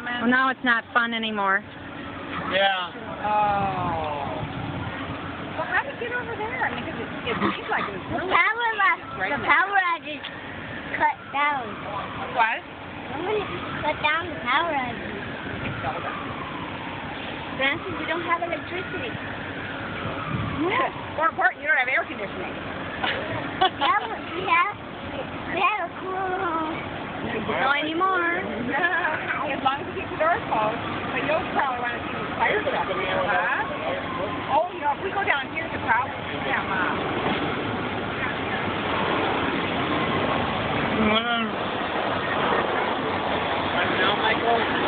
comments? Well, now it's not fun anymore. Yeah. Oh. Well, how did you get over there? I mean, because it, it seems like it was The really... power line, Right the power line is cut down. What? Somebody cut down the power line. Francis, we don't have electricity. More important, you don't have air conditioning. yeah, we have, we have a cool home. No anymore. The. But you'll probably want to see the fire stuff in there, huh? Oh, you know, if we go down here, the problem is them, uh, Whatever. I know, Michael.